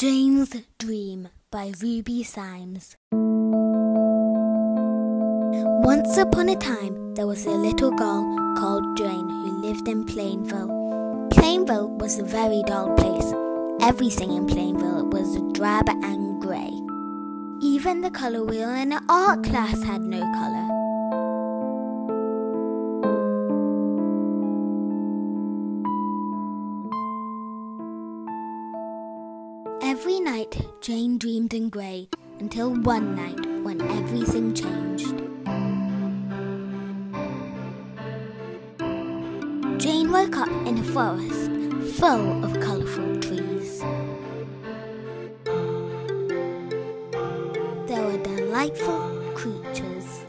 Jane's Dream by Ruby Symes. Once upon a time, there was a little girl called Jane who lived in Plainville. Plainville was a very dull place. Everything in Plainville was drab and grey. Even the colour wheel in an art class had no colour. Every night, Jane dreamed in grey until one night when everything changed. Jane woke up in a forest full of colourful trees. There were delightful creatures.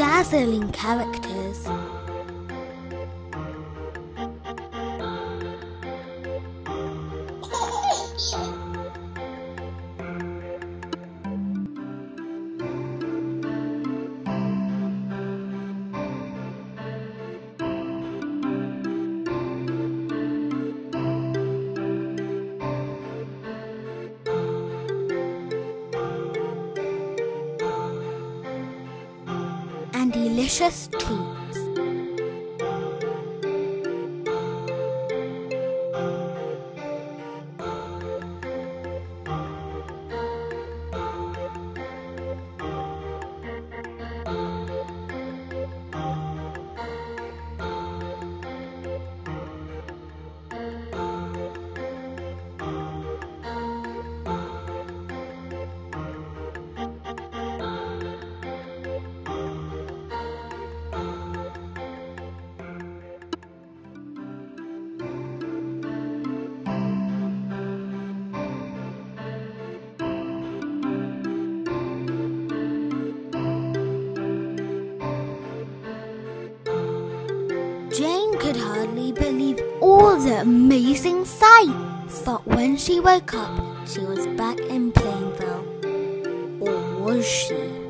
Dazzling characters. And delicious treats. Jane could hardly believe all the amazing sights. But when she woke up, she was back in Plainville. Or was she?